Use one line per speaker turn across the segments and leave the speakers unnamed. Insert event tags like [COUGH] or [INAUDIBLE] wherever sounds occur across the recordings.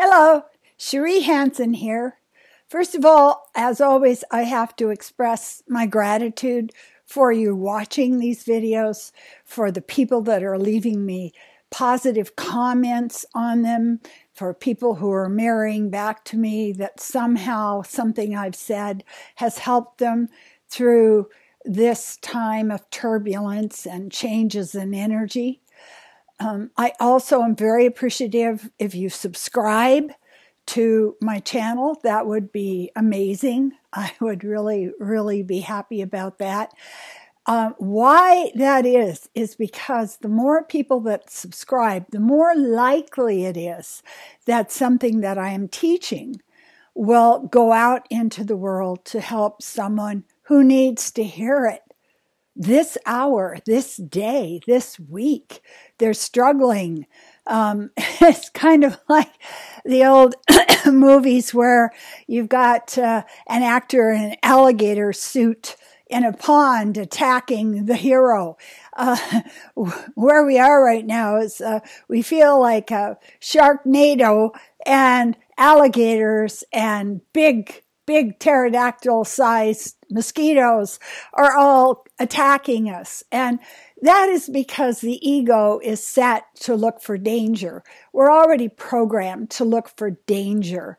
Hello, Cherie Hanson here. First of all, as always, I have to express my gratitude for you watching these videos, for the people that are leaving me positive comments on them, for people who are mirroring back to me that somehow something I've said has helped them through this time of turbulence and changes in energy. Um, I also am very appreciative if you subscribe to my channel. That would be amazing. [LAUGHS] I would really, really be happy about that. Uh, why that is, is because the more people that subscribe, the more likely it is that something that I am teaching will go out into the world to help someone who needs to hear it this hour, this day, this week. They're struggling. Um, [LAUGHS] it's kind of like the old [COUGHS] movies where you've got uh, an actor in an alligator suit in a pond attacking the hero. Uh, [LAUGHS] where we are right now is uh, we feel like a Sharknado and alligators and big big pterodactyl sized mosquitoes are all attacking us. And that is because the ego is set to look for danger. We're already programmed to look for danger.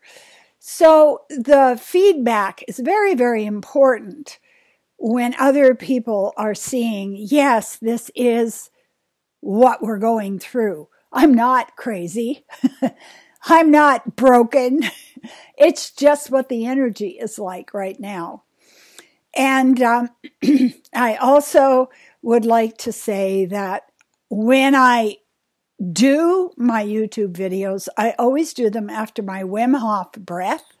So the feedback is very, very important when other people are seeing, yes, this is what we're going through. I'm not crazy. [LAUGHS] I'm not broken. [LAUGHS] It's just what the energy is like right now. And um, [CLEARS THROAT] I also would like to say that when I do my YouTube videos, I always do them after my Wim Hof breath.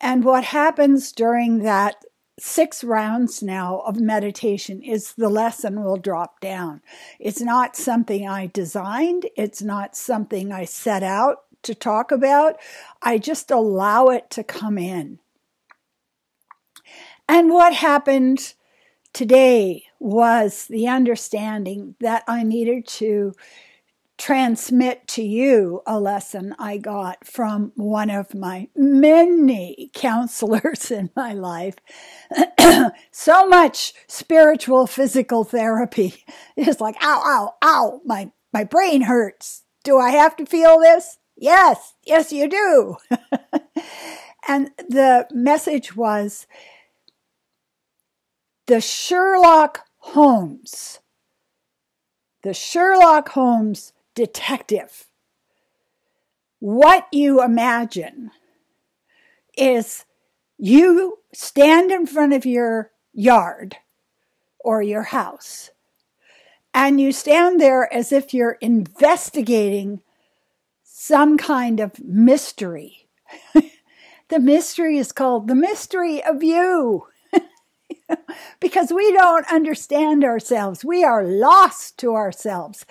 And what happens during that six rounds now of meditation is the lesson will drop down. It's not something I designed, it's not something I set out to talk about, I just allow it to come in. And what happened today was the understanding that I needed to transmit to you a lesson I got from one of my many [LAUGHS] counselors in my life. [CLEARS THROAT] so much spiritual physical therapy [LAUGHS] is like, ow, ow, ow, my, my brain hurts. Do I have to feel this? Yes, yes, you do. [LAUGHS] and the message was the Sherlock Holmes, the Sherlock Holmes detective. What you imagine is you stand in front of your yard or your house and you stand there as if you're investigating some kind of mystery. [LAUGHS] the mystery is called the mystery of you. [LAUGHS] because we don't understand ourselves. We are lost to ourselves.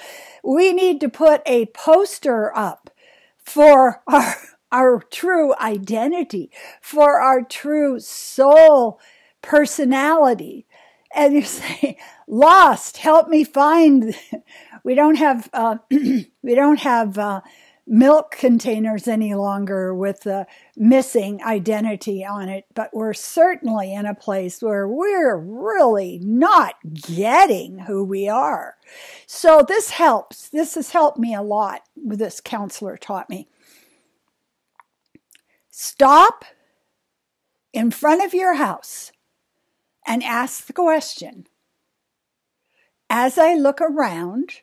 We need to put a poster up for our, our true identity, for our true soul personality. And you say, lost, help me find. [LAUGHS] We don't have, uh, [CLEARS THROAT] we don't have, uh, milk containers any longer with the missing identity on it, but we're certainly in a place where we're really not getting who we are. So this helps. This has helped me a lot, this counselor taught me. Stop in front of your house and ask the question. As I look around,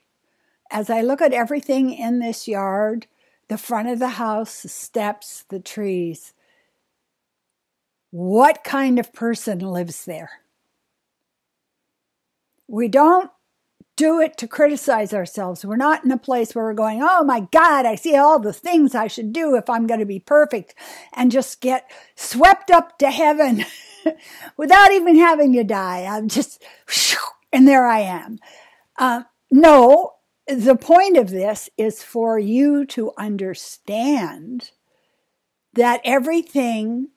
as I look at everything in this yard, the front of the house, the steps, the trees. What kind of person lives there? We don't do it to criticize ourselves. We're not in a place where we're going, oh my God, I see all the things I should do if I'm going to be perfect and just get swept up to heaven [LAUGHS] without even having to die. I'm just, and there I am. Uh, no, the point of this is for you to understand that everything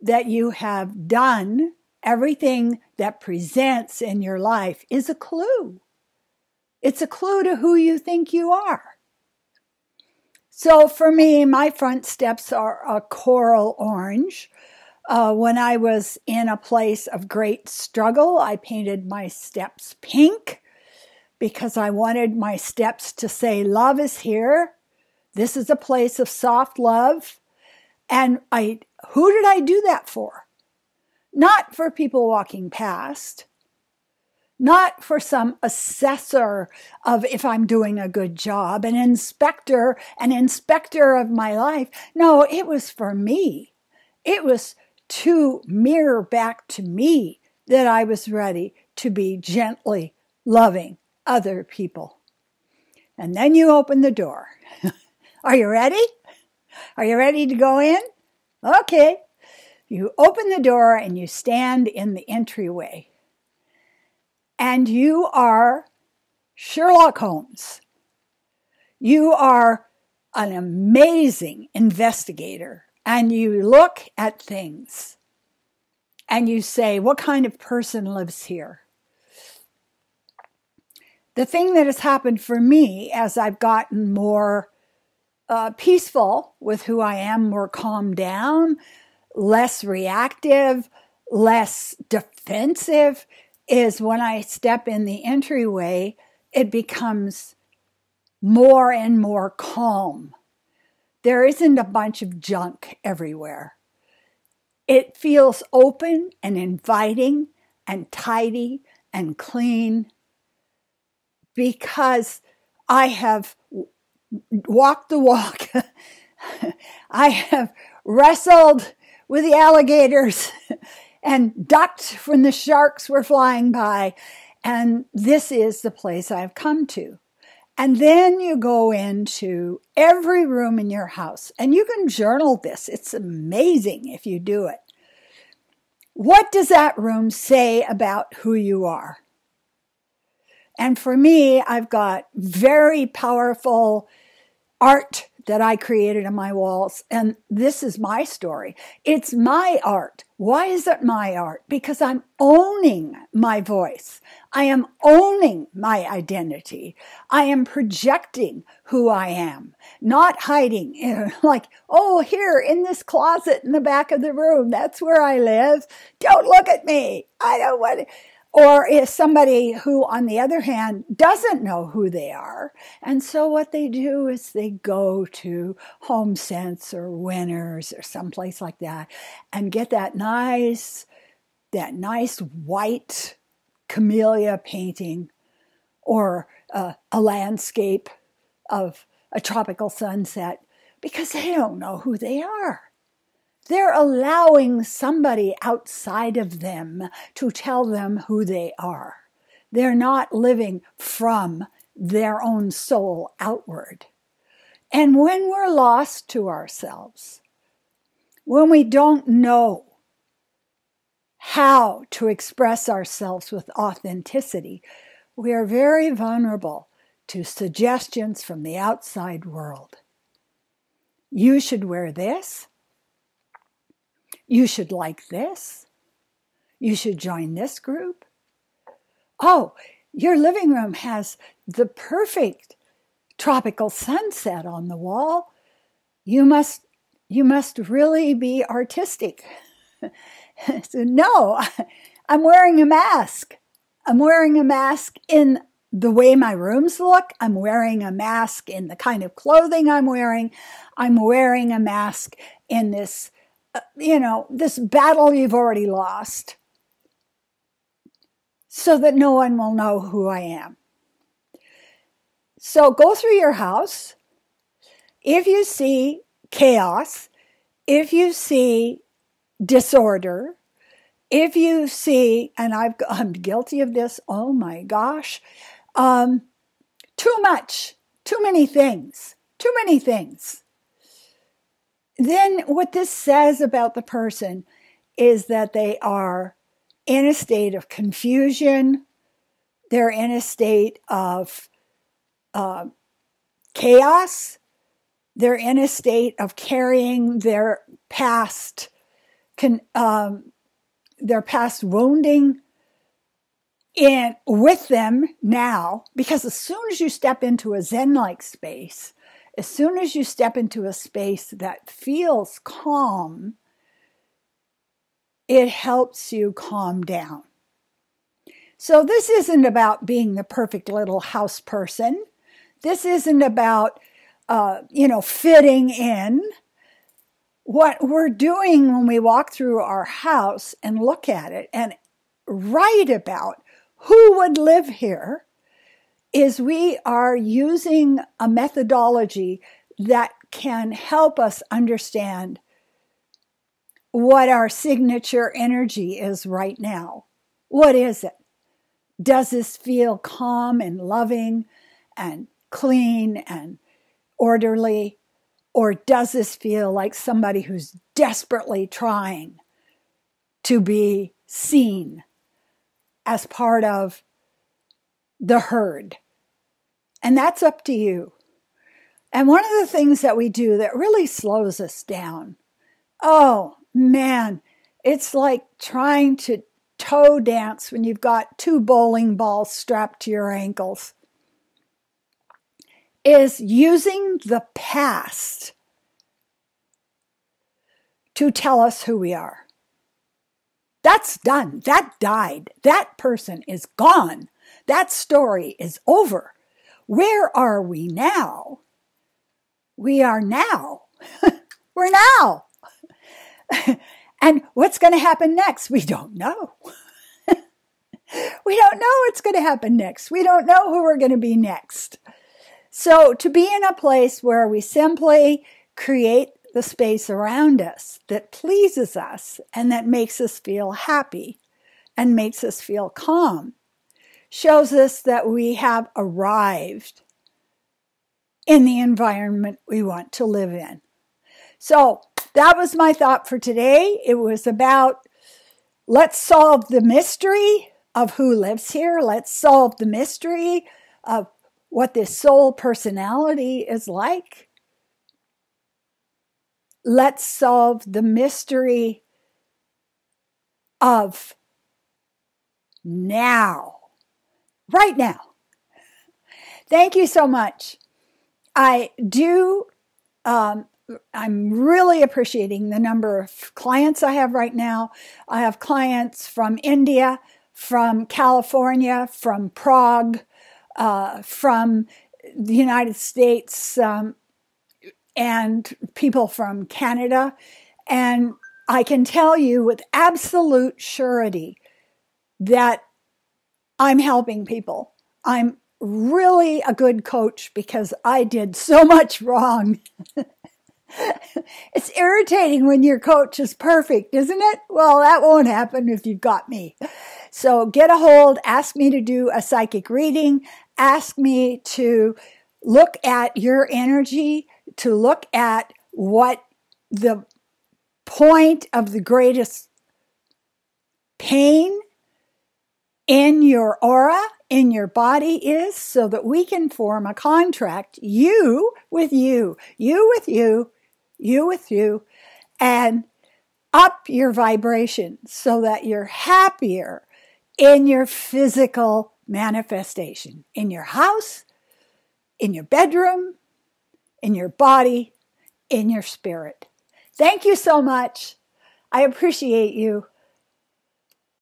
that you have done, everything that presents in your life is a clue. It's a clue to who you think you are. So for me, my front steps are a coral orange. Uh, when I was in a place of great struggle, I painted my steps pink because I wanted my steps to say, Love is here. This is a place of soft love. And I, who did I do that for? Not for people walking past, not for some assessor of if I'm doing a good job, an inspector, an inspector of my life. No, it was for me. It was to mirror back to me that I was ready to be gently loving other people. And then you open the door. [LAUGHS] Are you ready? Are you ready to go in? Okay. You open the door and you stand in the entryway. And you are Sherlock Holmes. You are an amazing investigator and you look at things and you say, What kind of person lives here? The thing that has happened for me as I've gotten more uh, peaceful with who I am, more calmed down, less reactive, less defensive, is when I step in the entryway, it becomes more and more calm. There isn't a bunch of junk everywhere. It feels open and inviting and tidy and clean because I have walked the walk. [LAUGHS] I have wrestled with the alligators [LAUGHS] and ducked when the sharks were flying by. And this is the place I've come to. And then you go into every room in your house and you can journal this. It's amazing if you do it. What does that room say about who you are? And for me, I've got very powerful art that I created on my walls. And this is my story. It's my art. Why is it my art? Because I'm owning my voice. I am owning my identity. I am projecting who I am, not hiding [LAUGHS] like, oh, here in this closet in the back of the room. That's where I live. Don't look at me. I don't want to. Or if somebody who, on the other hand, doesn't know who they are. And so what they do is they go to HomeSense or Winners or someplace like that and get that nice, that nice white camellia painting or uh, a landscape of a tropical sunset because they don't know who they are. They're allowing somebody outside of them to tell them who they are. They're not living from their own soul outward. And when we're lost to ourselves, when we don't know how to express ourselves with authenticity, we are very vulnerable to suggestions from the outside world. You should wear this. You should like this. You should join this group. Oh, your living room has the perfect tropical sunset on the wall. You must you must really be artistic. so [LAUGHS] no, I'm wearing a mask. I'm wearing a mask in the way my rooms look. I'm wearing a mask in the kind of clothing I'm wearing. I'm wearing a mask in this you know, this battle you've already lost so that no one will know who I am. So go through your house. If you see chaos, if you see disorder, if you see, and I've, [LAUGHS] I'm guilty of this, oh my gosh, um, too much, too many things, too many things then what this says about the person is that they are in a state of confusion, they're in a state of uh, chaos, they're in a state of carrying their past, con, um, their past wounding in with them now. Because as soon as you step into a Zen-like space, as soon as you step into a space that feels calm, it helps you calm down. So, this isn't about being the perfect little house person. This isn't about, uh, you know, fitting in. What we're doing when we walk through our house and look at it and write about who would live here is we are using a methodology that can help us understand what our signature energy is right now. What is it? Does this feel calm and loving and clean and orderly? Or does this feel like somebody who's desperately trying to be seen as part of the herd? And that's up to you. And one of the things that we do that really slows us down, oh man, it's like trying to toe dance when you've got two bowling balls strapped to your ankles, is using the past to tell us who we are. That's done. That died. That person is gone. That story is over. Where are we now? We are now. [LAUGHS] We're now. [LAUGHS] and what's going to happen next? We don't know. [LAUGHS] we don't know what's going to happen next. We don't know who we're going to be next. So, to be in a place where we simply create the space around us that pleases us and that makes us feel happy and makes us feel calm shows us that we have arrived in the environment we want to live in. So that was my thought for today. It was about let's solve the mystery of who lives here. Let's solve the mystery of what this soul personality is like. Let's solve the mystery of now right now. Thank you so much. I do, um, I'm really appreciating the number of clients I have right now. I have clients from India, from California, from Prague, uh, from the United States, um, and people from Canada. And I can tell you with absolute surety that I'm helping people. I'm really a good coach because I did so [LAUGHS] much wrong. it's irritating when your coach is perfect, isn't it? Well, that won't happen if you've got me. So get a hold, ask me to do a psychic reading, ask me to look at your energy, to look at what the point of the greatest pain in your aura, in your body is so that we can form a contract, you with you, you with you, you with you, and up your vibration so that you're happier in your physical manifestation, in your house, in your bedroom, in your body, in your spirit. Thank you so much. I appreciate you.